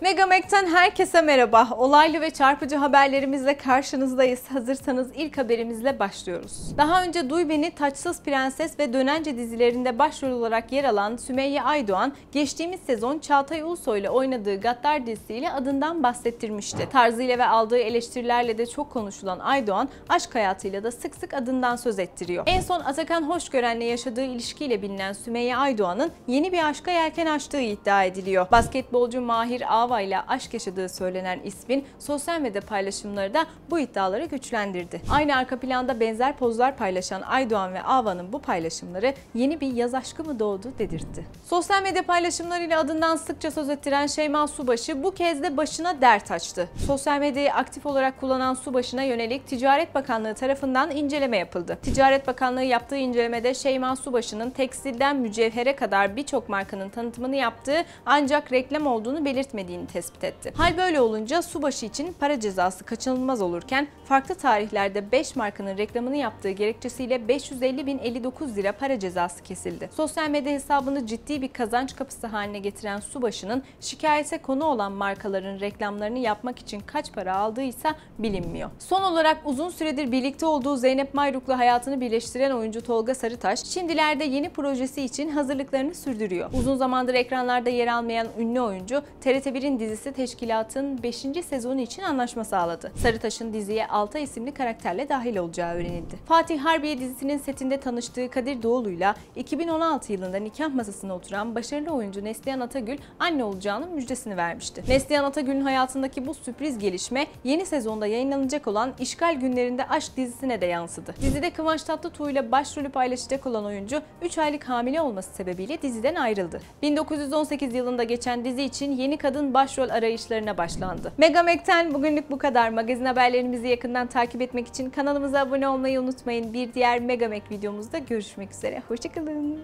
Megamek'ten herkese merhaba. Olaylı ve çarpıcı haberlerimizle karşınızdayız. Hazırsanız ilk haberimizle başlıyoruz. Daha önce Duy Beni, Taçsız Prenses ve Dönence dizilerinde başrol olarak yer alan Sümeyye Aydoğan, geçtiğimiz sezon Çağatay Ulusoy ile oynadığı Gaddar dizisiyle adından bahsettirmişti. Tarzıyla ve aldığı eleştirilerle de çok konuşulan Aydoğan, aşk hayatıyla da sık sık adından söz ettiriyor. En son Atakan Hoşgören'le yaşadığı ilişkiyle bilinen Sümeyye Aydoğan'ın yeni bir aşka yelken açtığı iddia ediliyor. Basketbolcu Mahir Ava ile aşk yaşadığı söylenen ismin sosyal medya paylaşımları da bu iddiaları güçlendirdi. Aynı arka planda benzer pozlar paylaşan Aydoğan ve Ava'nın bu paylaşımları yeni bir yaz aşkı mı doğdu dedirtti. Sosyal medya paylaşımlarıyla adından sıkça söz ettiren Şeyma Subaşı bu kez de başına dert açtı. Sosyal medyayı aktif olarak kullanan Subaşı'na yönelik Ticaret Bakanlığı tarafından inceleme yapıldı. Ticaret Bakanlığı yaptığı incelemede Şeyma Subaşı'nın tekstilden mücevhere kadar birçok markanın tanıtımını yaptığı ancak reklam olduğunu belirtmediğini tespit etti. Hal böyle olunca Subaşı için para cezası kaçınılmaz olurken farklı tarihlerde 5 markanın reklamını yaptığı gerekçesiyle 550.059 lira para cezası kesildi. Sosyal medya hesabını ciddi bir kazanç kapısı haline getiren Subaşı'nın şikayete konu olan markaların reklamlarını yapmak için kaç para aldıysa bilinmiyor. Son olarak uzun süredir birlikte olduğu Zeynep Mayruk'la hayatını birleştiren oyuncu Tolga Sarıtaş, şimdilerde yeni projesi için hazırlıklarını sürdürüyor. Uzun zamandır ekranlarda yer almayan ünlü oyuncu, TRT1'in dizisi Teşkilat'ın 5. sezonu için anlaşma sağladı. Sarıtaş'ın diziye Alta isimli karakterle dahil olacağı öğrenildi. Fatih Harbiye dizisinin setinde tanıştığı Kadir Doğulu'yla 2016 yılında nikah masasına oturan başarılı oyuncu Neslihan Atagül anne olacağının müjdesini vermişti. Neslihan Atagül'ün hayatındaki bu sürpriz gelişme yeni sezonda yayınlanacak olan İşgal Günlerinde Aşk dizisine de yansıdı. Dizide Kıvanç Tatlıtuğ ile başrolü paylaşacak olan oyuncu 3 aylık hamile olması sebebiyle diziden ayrıldı. 1918 yılında geçen dizi için yeni kadın başrol arayışlarına başlandı. Megamek'ten bugünlük bu kadar. Magazin haberlerimizi yakından takip etmek için kanalımıza abone olmayı unutmayın. Bir diğer Megamek videomuzda görüşmek üzere. Hoşçakalın.